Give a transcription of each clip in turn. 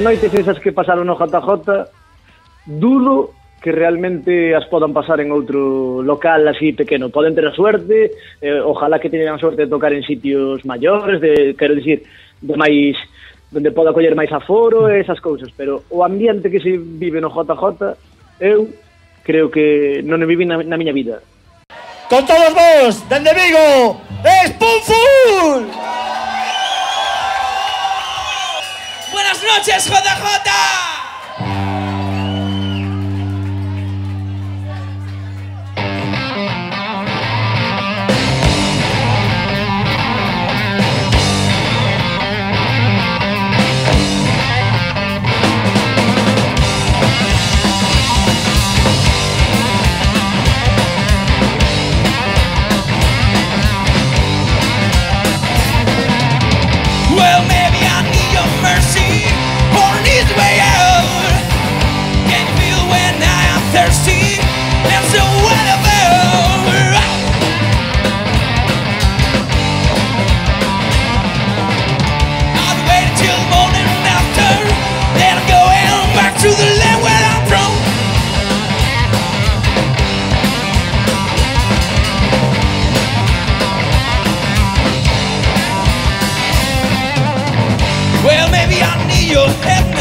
noites esas que pasaron no JJ, dudo que realmente as podan pasar en outro local así pequeno. Poden ter a suerte, eh, ojalá que teñan suerte de tocar en sitios maiores, de, quero dicir, de máis donde poda coller máis aforo e esas cousas, pero o ambiente que se vive no JJ, eu creo que non o vivi na, na miña vida. Con todos vos, dende Vigo, es Pum Fútbol! Buenas noches, JJ. your happiness.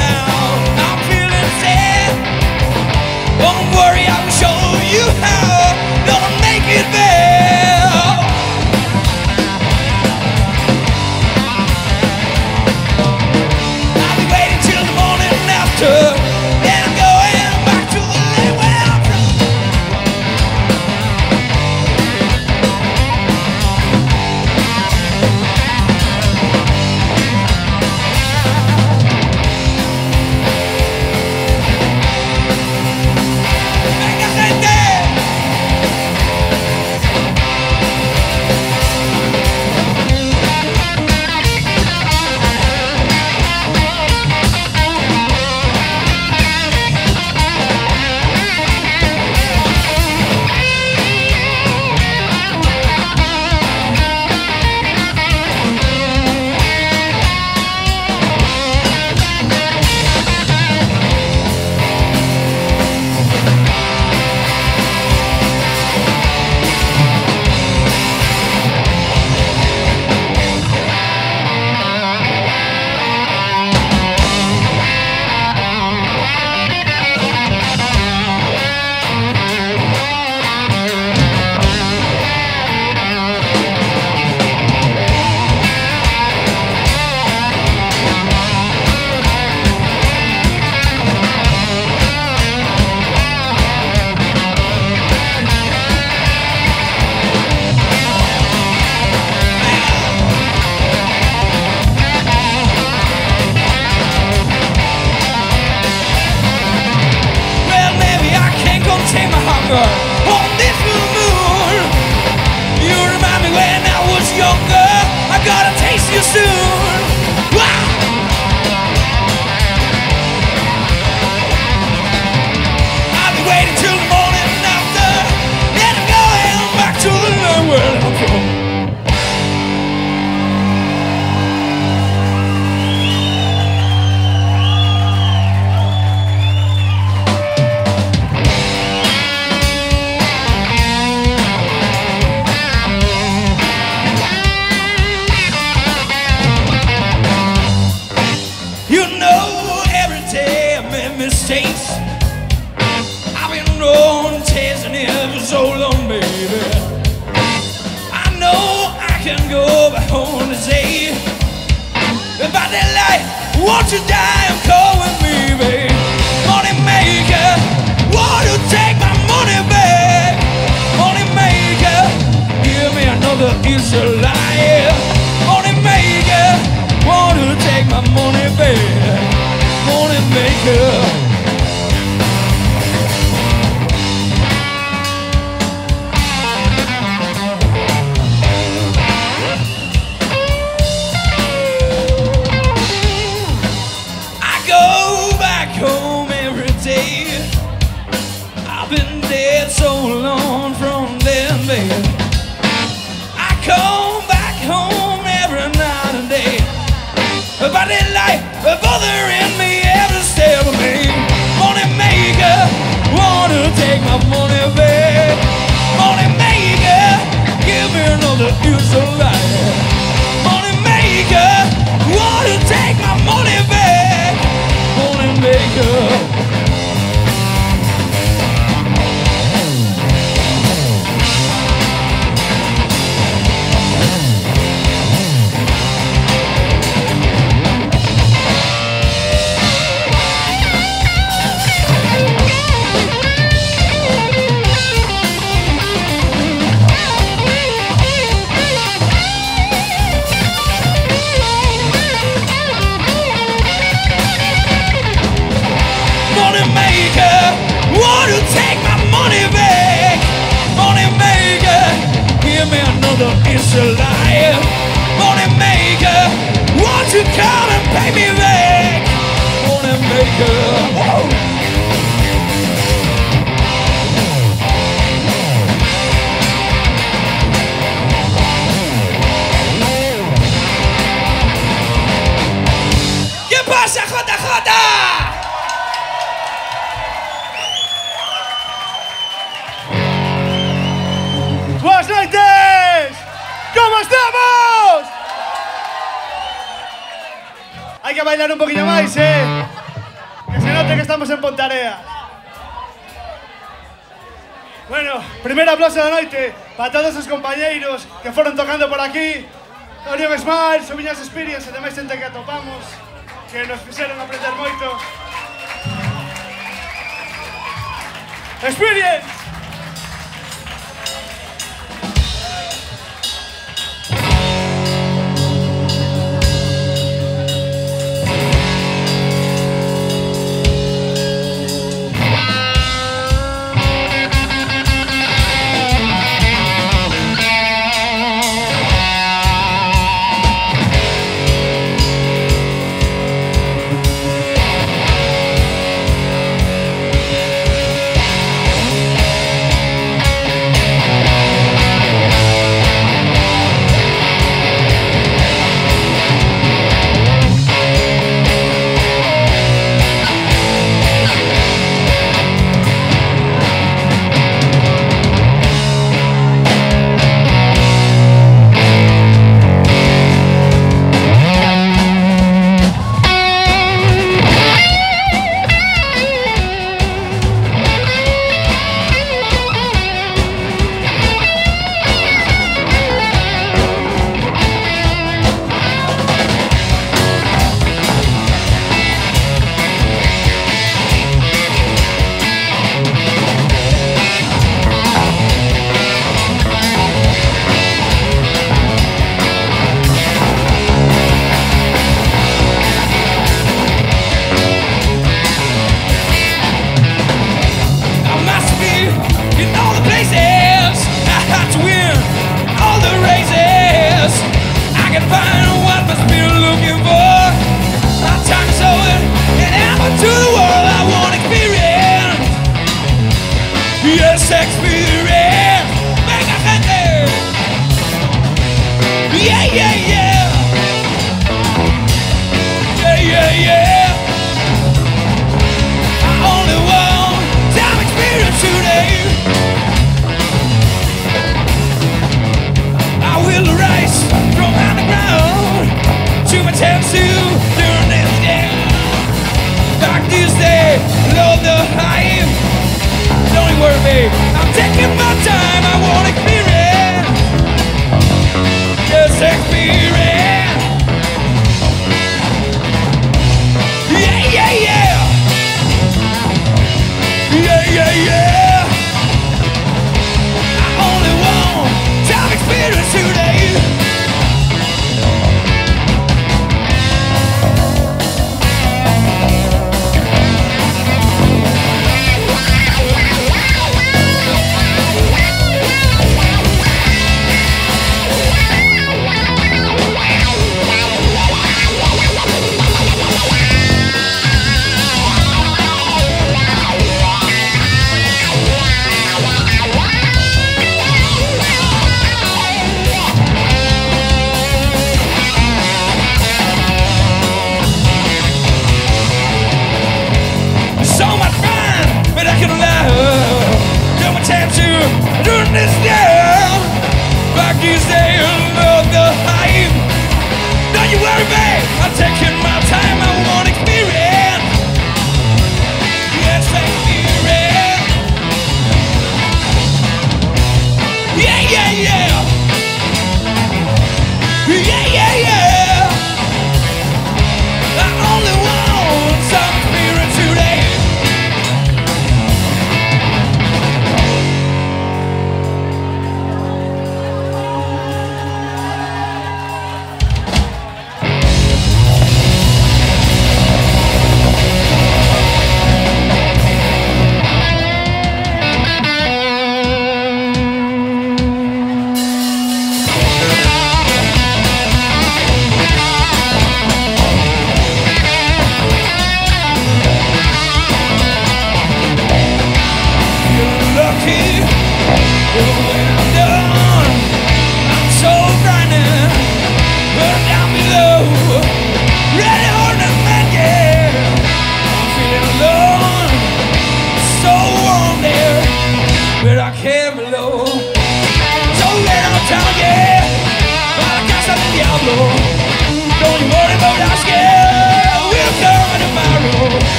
you so light. rhythm is alive Money maker, won't you come and pay me back? Money maker, whoa. que bailar un poquinho máis, eh? Que se note que estamos en Pontarea. Bueno, primeira aplauso da noite para todos os compañeiros que foron tocando por aquí. Orión Smiles, Subiñas Experience e demais xente que atopamos, que nos fixeron aprender moito. Experience!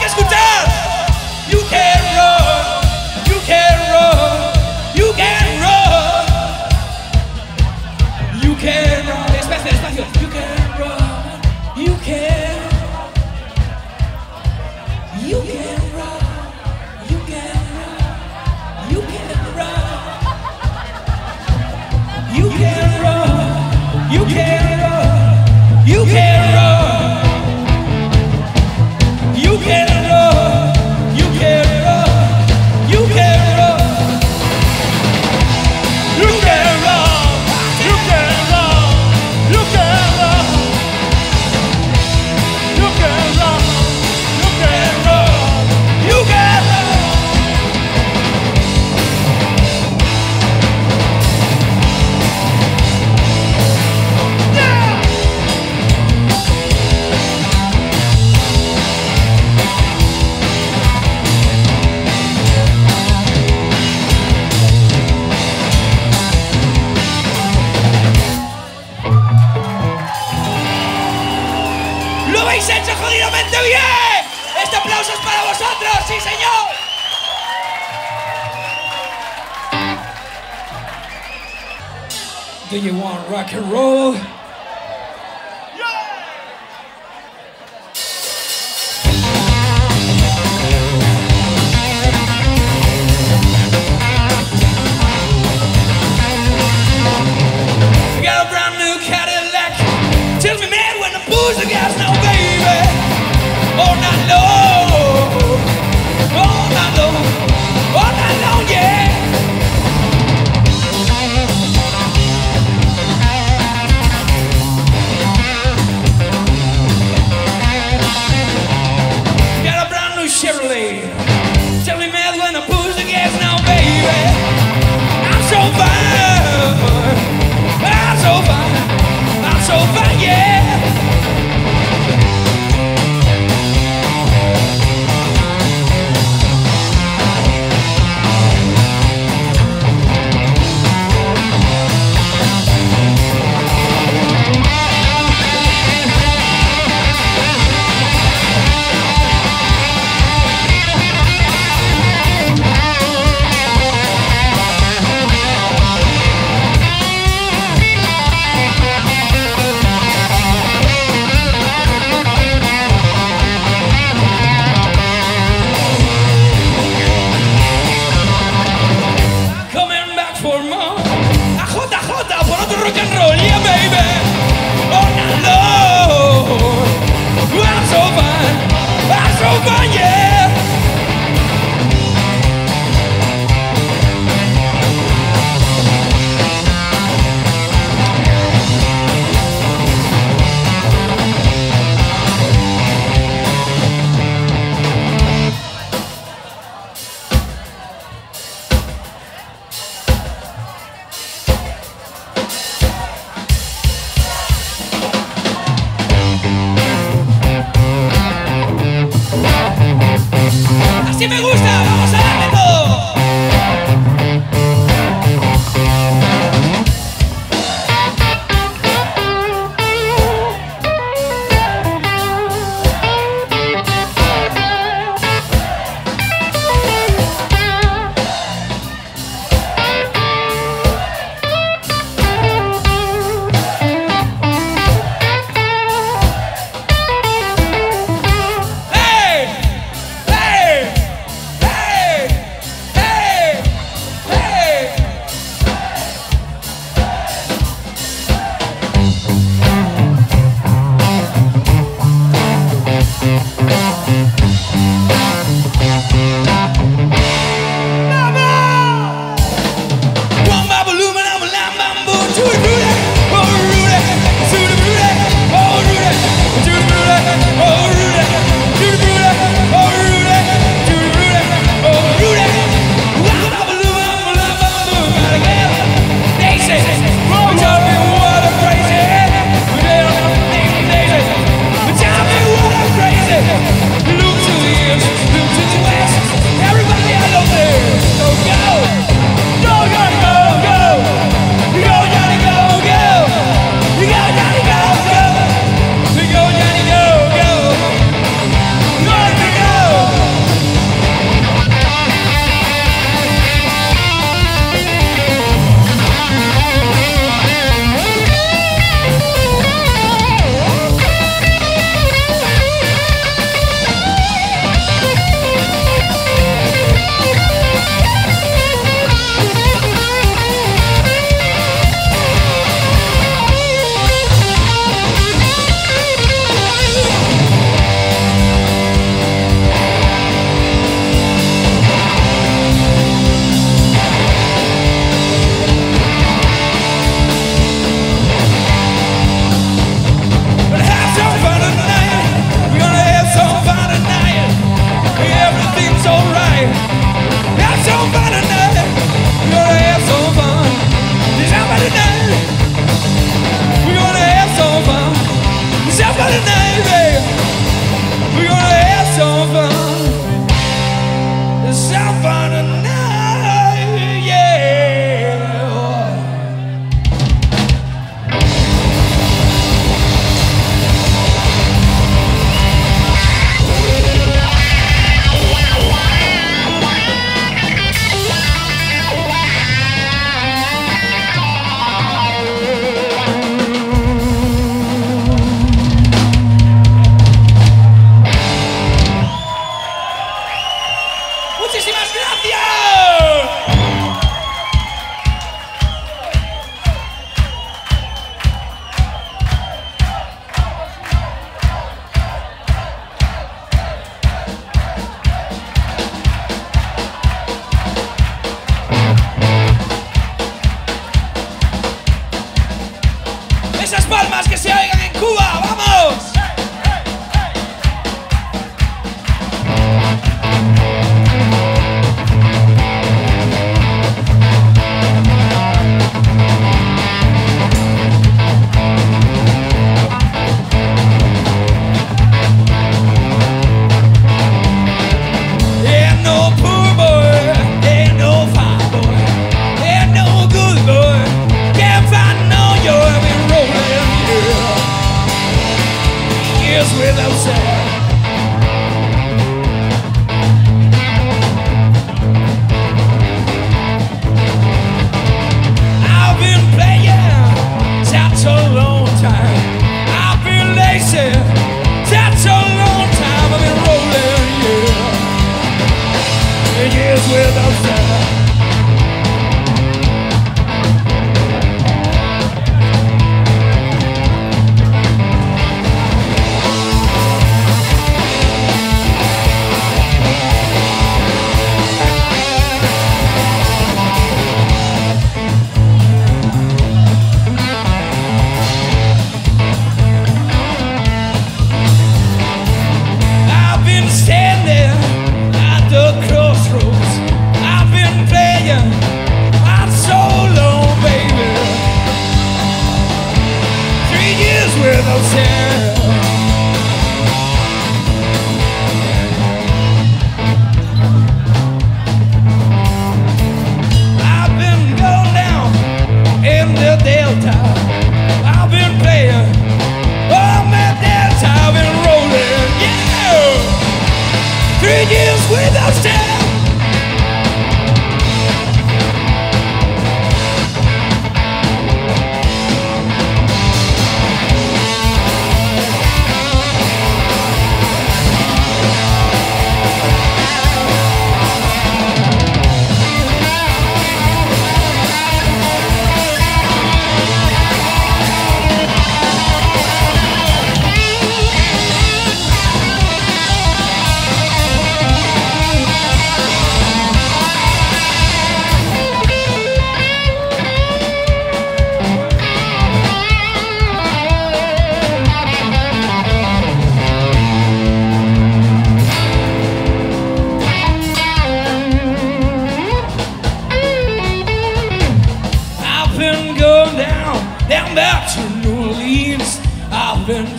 Que escuchar.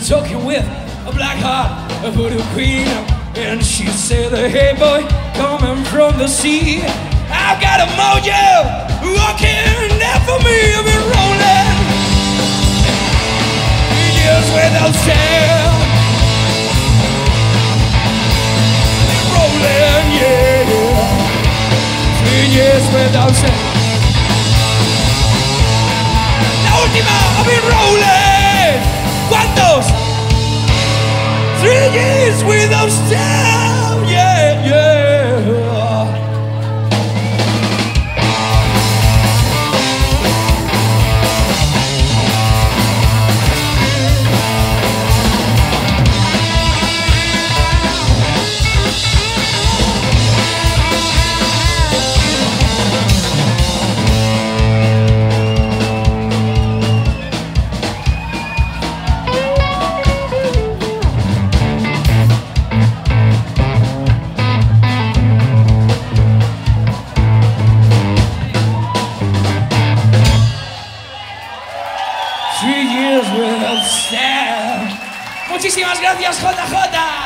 soaking with a black heart, a voodoo queen. And she said, hey boy, coming from the sea. I've got a mojo walking down for me. I've been rolling years without sound. Rolling, yeah. Three years without sound. La última, I've been rolling. Three years without stop. Muchísimas gracias, JJ.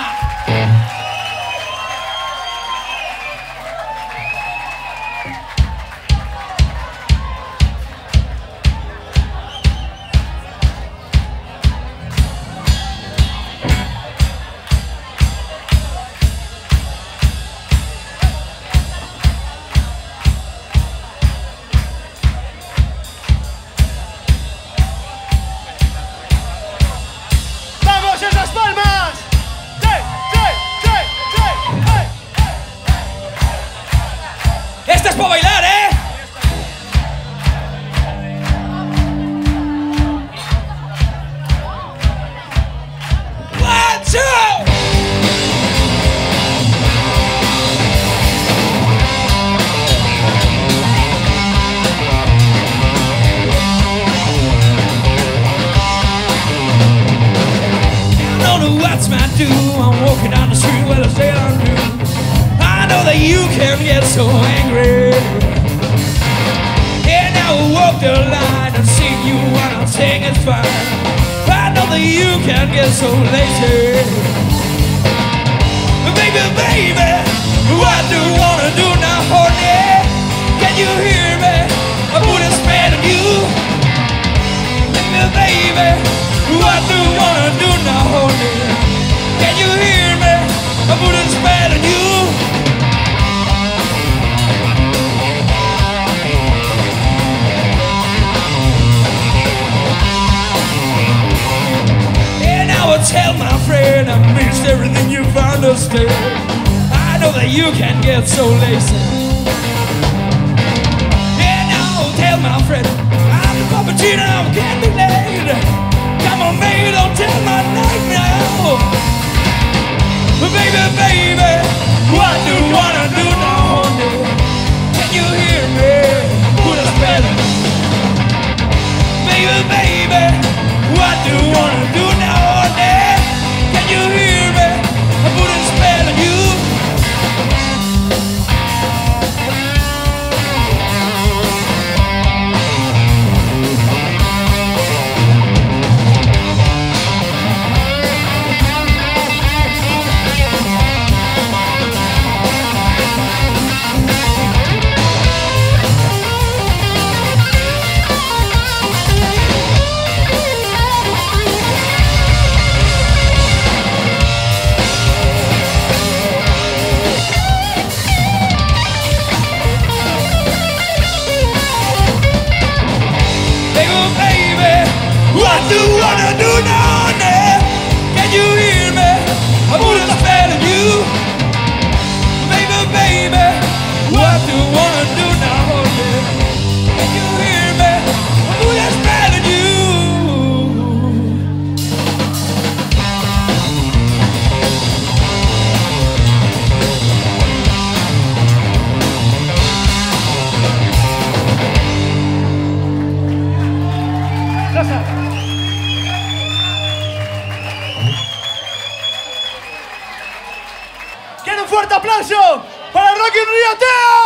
baby, baby. a Deus!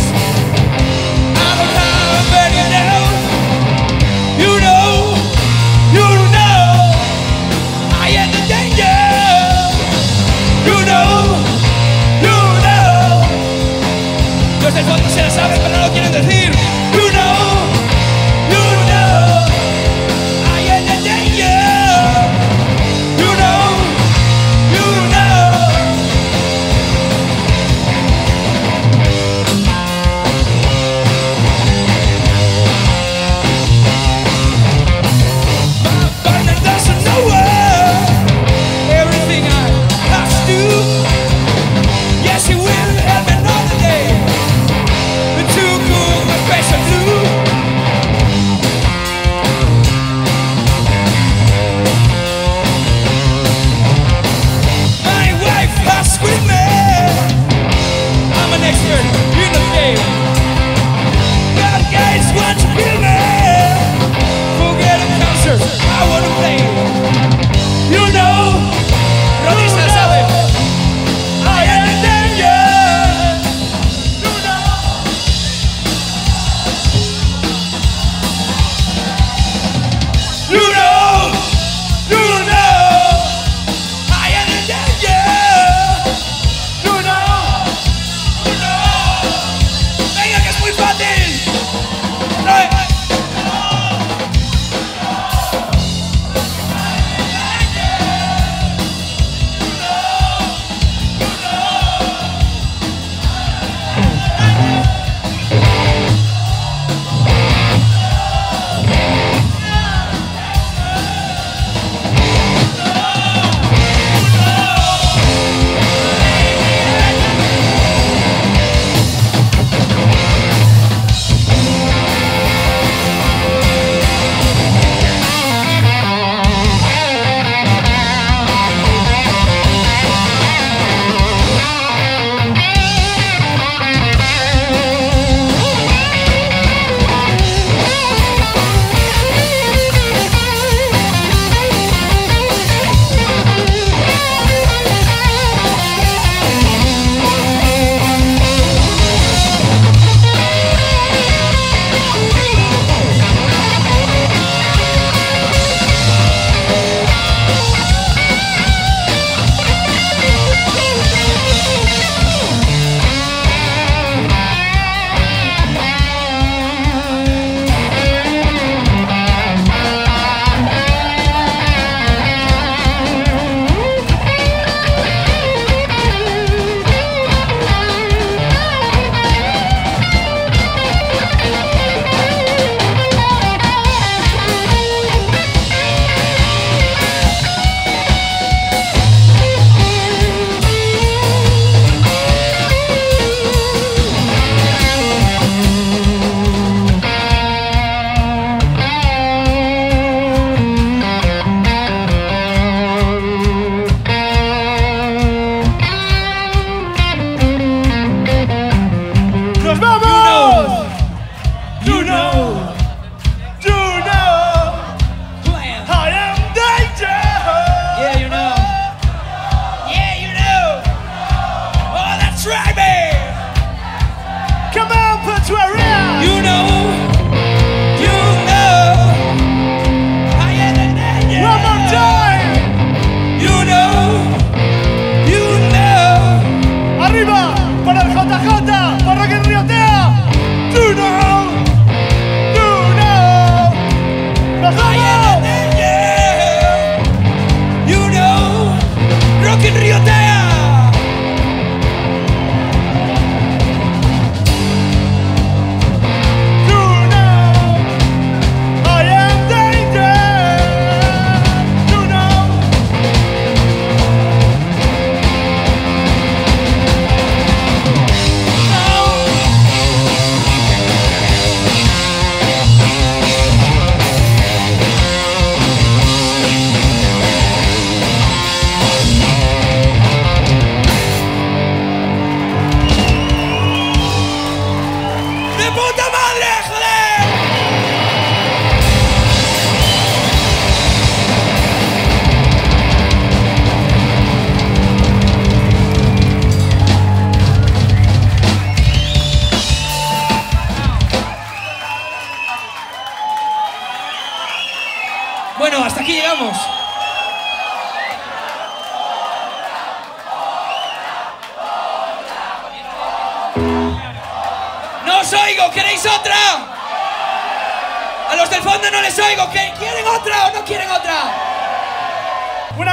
Fondo se la saben, pero no lo quieren decir.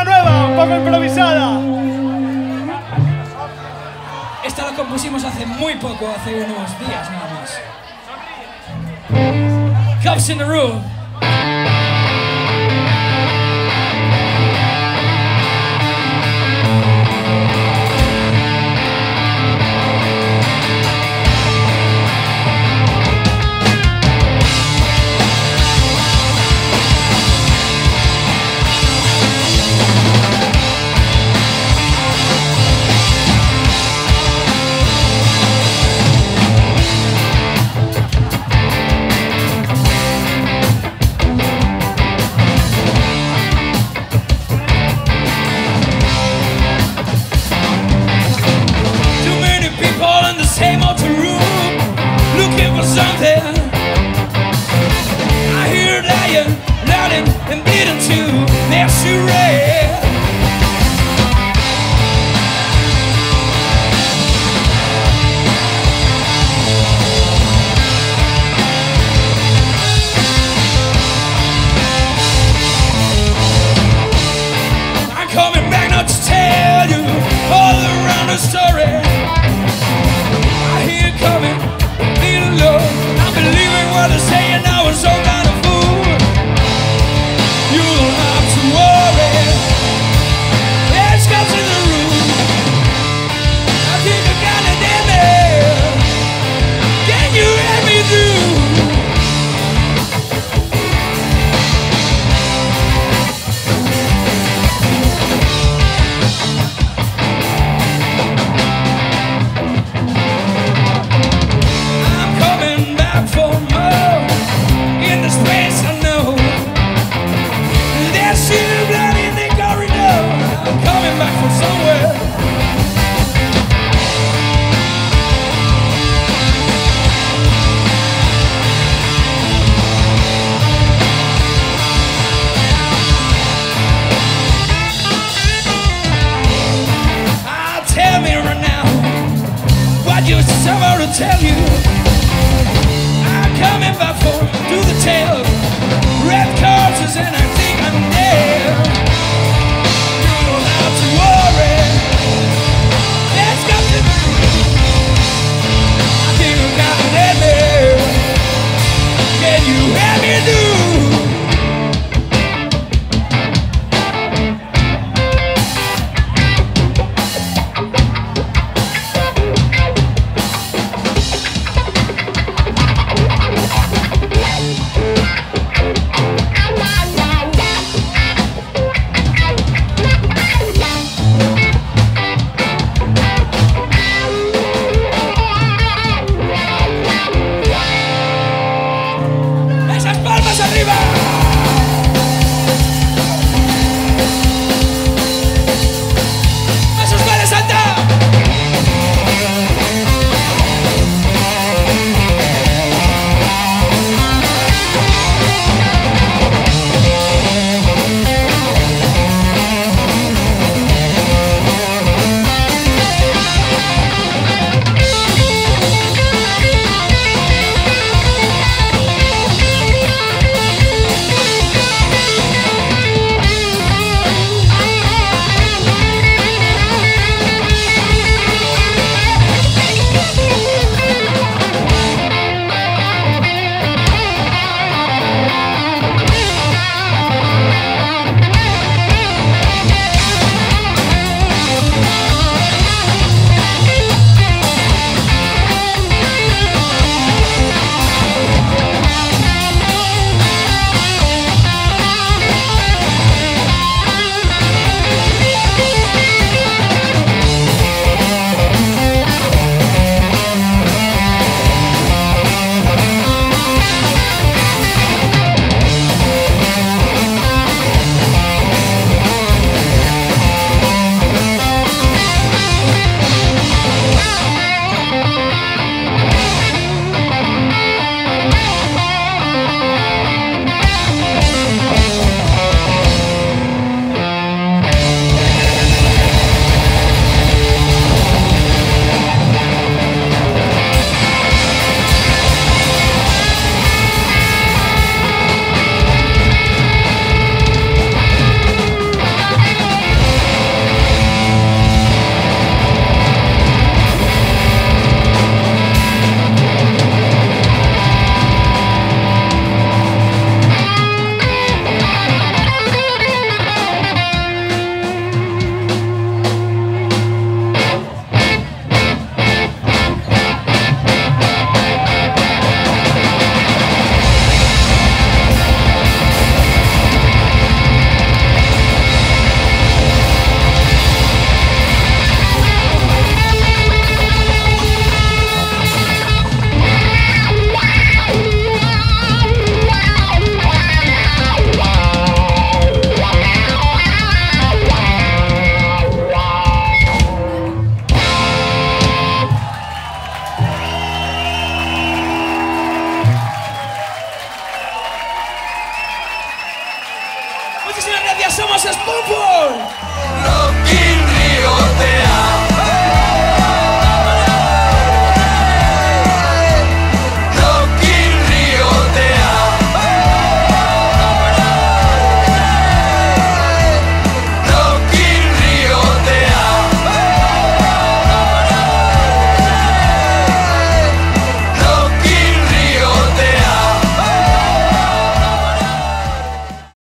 una nueva, un poco improvisada. Esta la compusimos hace muy poco, hace unos días nada más. Cops in the room.